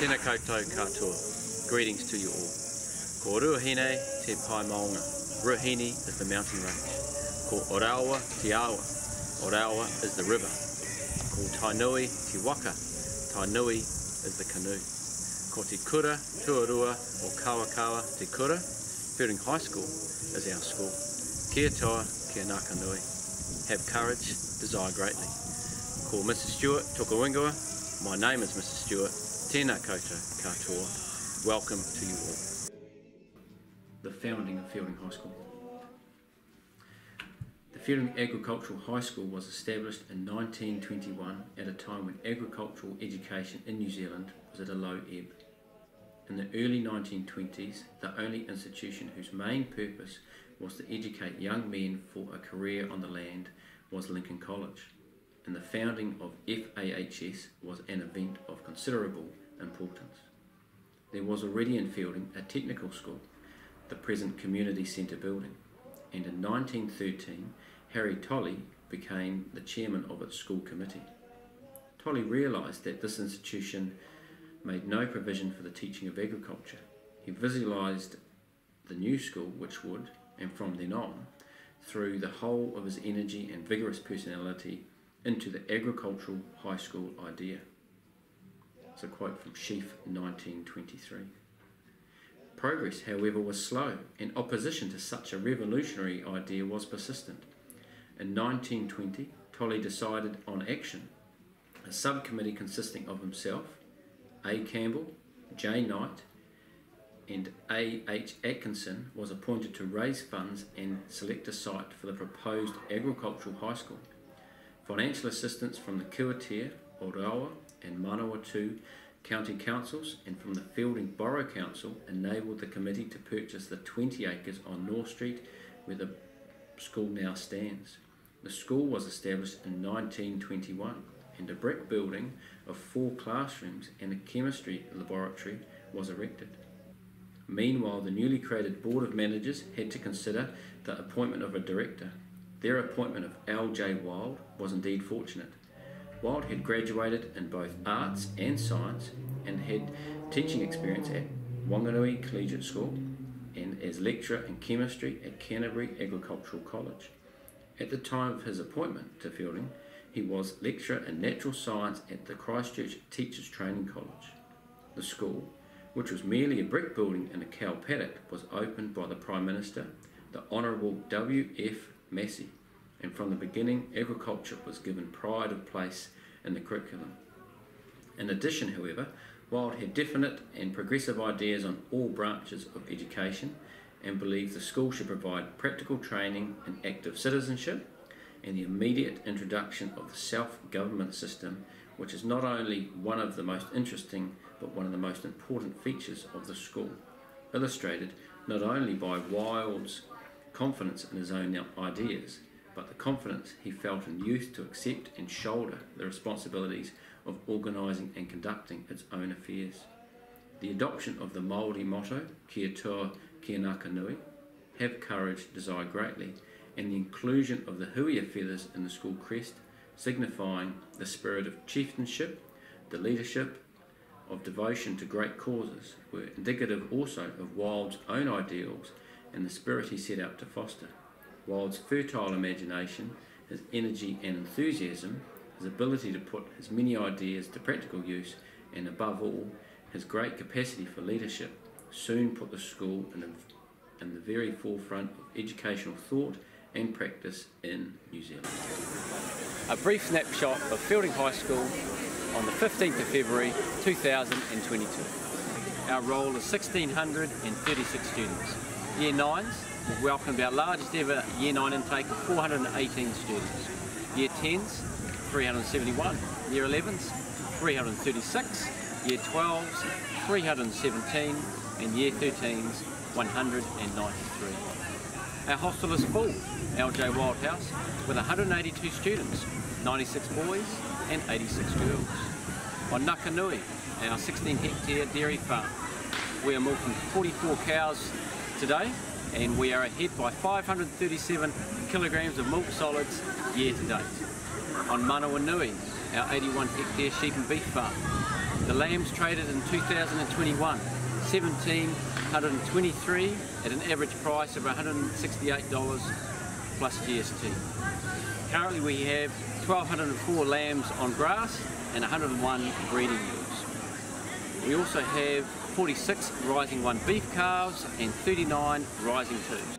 Tēnā koutou katoa. Greetings to you all. Ko Ruahine te pai maunga. Ruahine is the mountain range. Ko Oroua te awa. Oroua is the river. Ko Tainui te waka. Tainui is the canoe. Ko te kura, tuarua o kawakawa te kura. Feilding High School is our school. Kia toa, kia Ngākaunui. Have courage, desire greatly. Ko Mrs Stewart, Tokawingawa. My name is Mrs Stewart. Tēnā koutou katoa. Welcome to you all. The founding of Feilding High School. The Feilding Agricultural High School was established in 1921 at a time when agricultural education in New Zealand was at a low ebb. In the early 1920s, the only institution whose main purpose was to educate young men for a career on the land was Lincoln College, and the founding of FAHS was an event of considerable importance. There was already in Feilding a technical school, the present Community Centre building, and in 1913 Harry Tolley became the chairman of its school committee. Tolley realised that this institution made no provision for the teaching of agriculture. He visualised the new school which would, and from then on, through the whole of his energy and vigorous personality into the agricultural high school idea. It's a quote from Sheaf 1923. Progress, however, was slow, and opposition to such a revolutionary idea was persistent. In 1920, Tolley decided on action. A subcommittee consisting of himself, A. Campbell, J. Knight, and A. H. Atkinson was appointed to raise funds and select a site for the proposed agricultural high school. Financial assistance from the Kiwitea, Oroua, and Manawatu county councils and from the Feilding Borough Council enabled the committee to purchase the 20 acres on North Street where the school now stands. The school was established in 1921 and a brick building of four classrooms and a chemistry laboratory was erected. Meanwhile, the newly created Board of Managers had to consider the appointment of a director. Their appointment of L.J. Wild was indeed fortunate. Wild had graduated in both arts and science and had teaching experience at Wanganui Collegiate School and as lecturer in chemistry at Canterbury Agricultural College. At the time of his appointment to Feilding, he was lecturer in natural science at the Christchurch Teachers Training College. The school, which was merely a brick building in a cow paddock, was opened by the Prime Minister, the Honourable W. F. Massey, and from the beginning, agriculture was given pride of place in the curriculum. In addition, however, Wild had definite and progressive ideas on all branches of education and believed the school should provide practical training in active citizenship and the immediate introduction of the self government system, which is not only one of the most interesting but one of the most important features of the school, illustrated not only by Wild's confidence in his own ideas, but the confidence he felt in youth to accept and shoulder the responsibilities of organising and conducting its own affairs. The adoption of the Māori motto, Kia toa, kia Ngākaunui, have courage, desire greatly, and the inclusion of the huia feathers in the school crest, signifying the spirit of chieftainship, the leadership, of devotion to great causes, were indicative also of Wild's own ideals and the spirit he set out to foster. Wild's fertile imagination, his energy and enthusiasm, his ability to put his many ideas to practical use, and above all, his great capacity for leadership, soon put the school in, a, in the very forefront of educational thought and practice in New Zealand. A brief snapshot of Feilding High School on the 15th of February 2022. Our roll is 1,636 students. Year 9s We've welcomed our largest ever Year 9 intake of 418 students. Year 10s, 371. Year 11s, 336. Year 12s, 317. And Year 13s, 193. Our hostel is full, LJ Wild House, with 182 students, 96 boys and 86 girls. On Ngākaunui, our 16 hectare dairy farm, we are milking 44 cows today and we are ahead by 537 kilograms of milk solids year to date. On Manawanui, our 81 hectare sheep and beef farm. The lambs traded in 2021, 1723 at an average price of $168 plus GST. Currently we have 1204 lambs on grass and 101 breeding ewes. We also have 46 rising 1 beef calves and 39 rising 2s.